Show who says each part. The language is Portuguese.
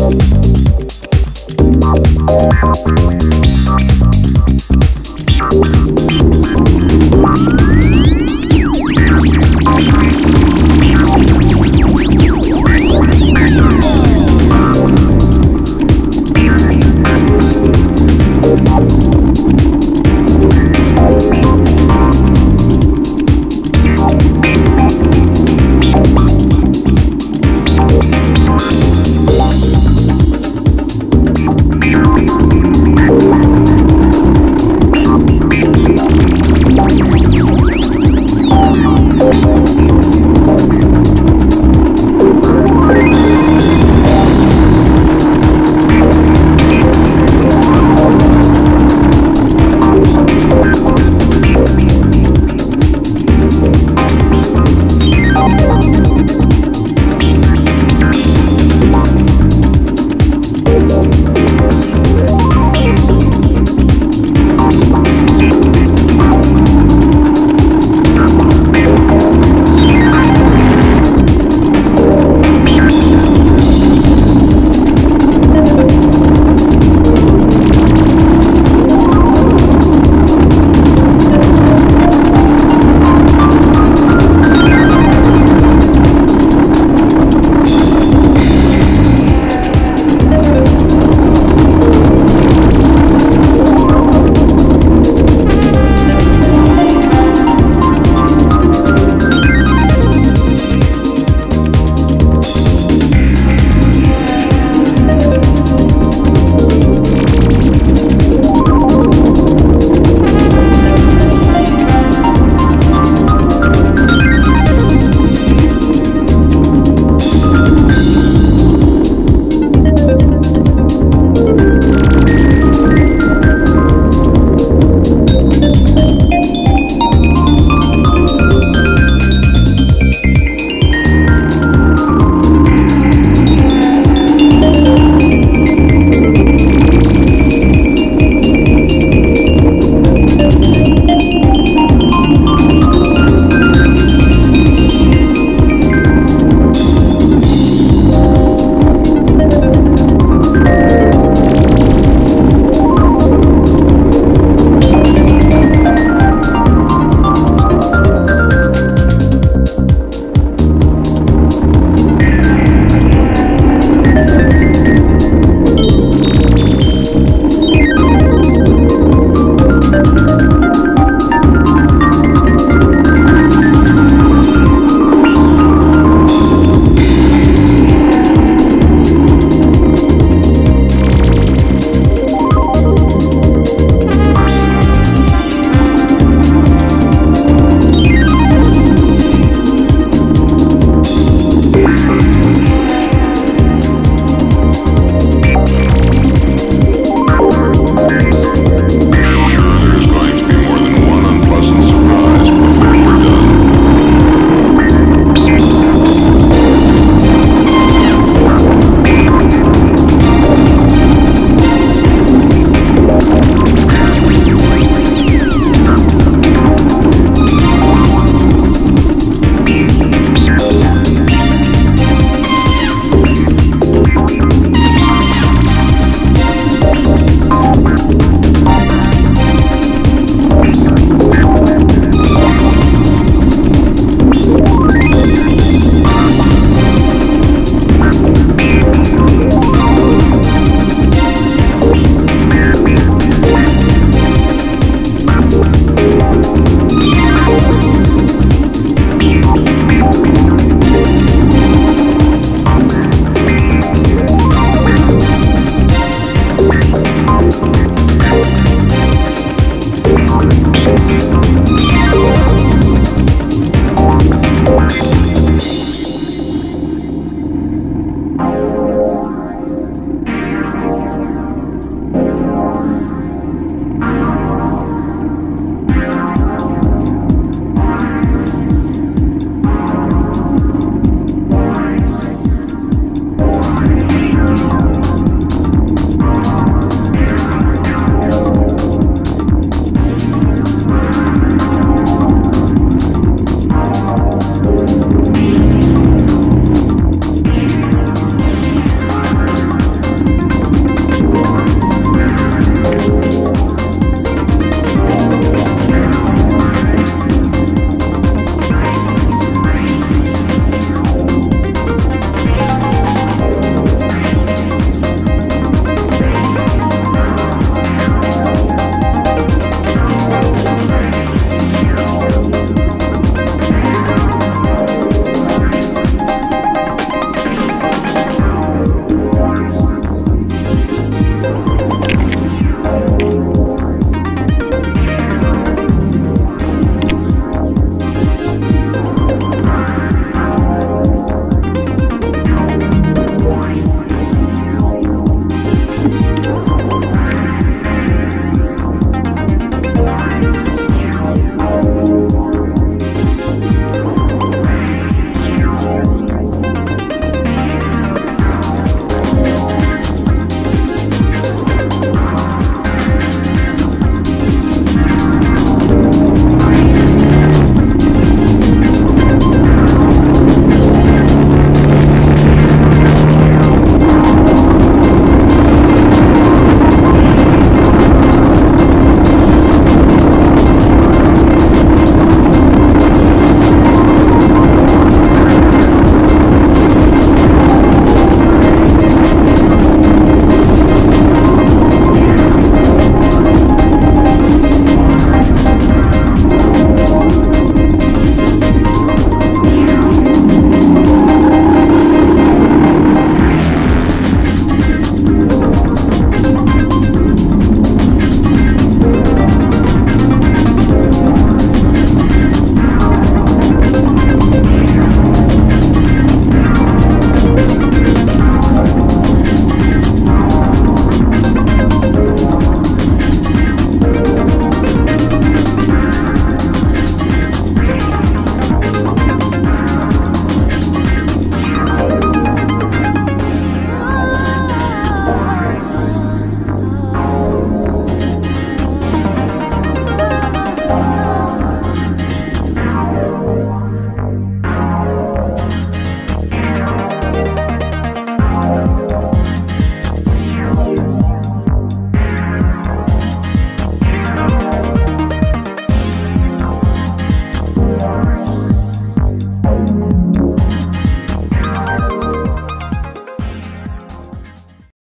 Speaker 1: Música